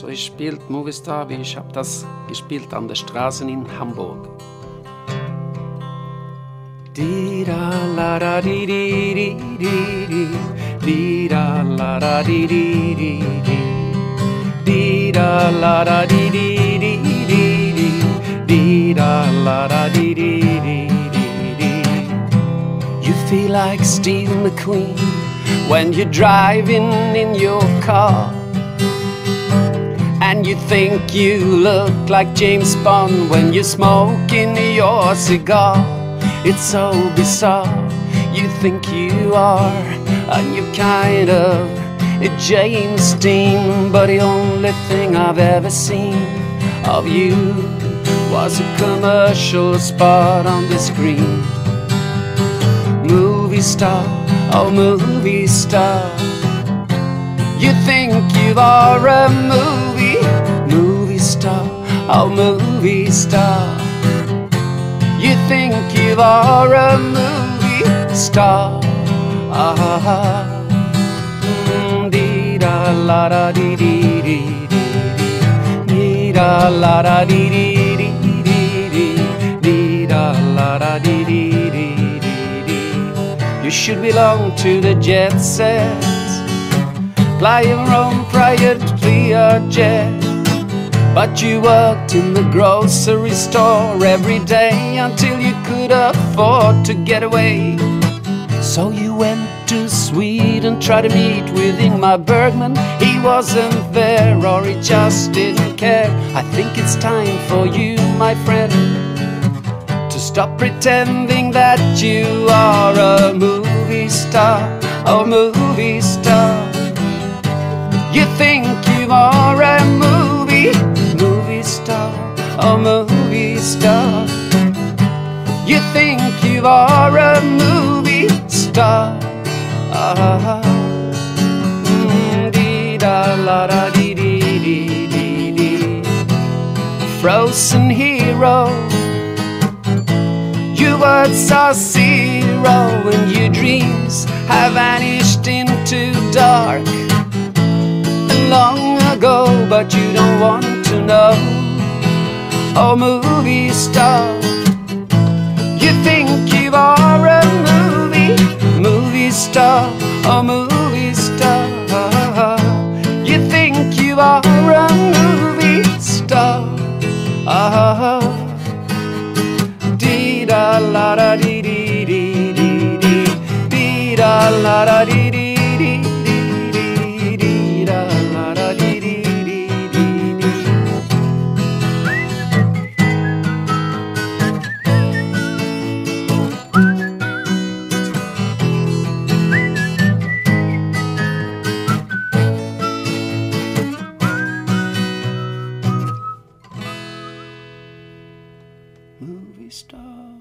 so ich spielt Movistar, wie ich hab das gespielt an der Straße in Hamburg. Di da la da di di di di di di da la da di di di di di da la da di di di di di di da la da di di di di di You feel like Steve McQueen when you're driving in your car and you think you look like James Bond when you're smoking your cigar. It's so bizarre, you think you are, and you're kind of a James Dean. But the only thing I've ever seen of you was a commercial spot on the screen. Movie star, oh movie star. You think you are a movie star, oh movie star. You think you are a movie star. Ah, mm, dee da la da dee dee dee dee dee da la da dee dee dee dee dee dee da la da dee dee dee dee dee. You should belong to the jet set flying Rome prior to your jet. But you worked in the grocery store every day until you could afford to get away. So you went to Sweden, tried to meet with Ingmar Bergman. He wasn't there, or he just didn't care. I think it's time for you, my friend, to stop pretending that you are a movie star, a movie a movie star. You think you are a movie star. Ah, da la da dee dee dee dee dee. Frozen hero. Your words are zero, and your dreams have vanished into dark long ago, but you don't want to know. Oh, movie star, you think you are a movie, movie star, oh, movie star. You think you are a movie star. Ah, dee da la da dee dee dee dee dee dee da la da dee dee. Movie star.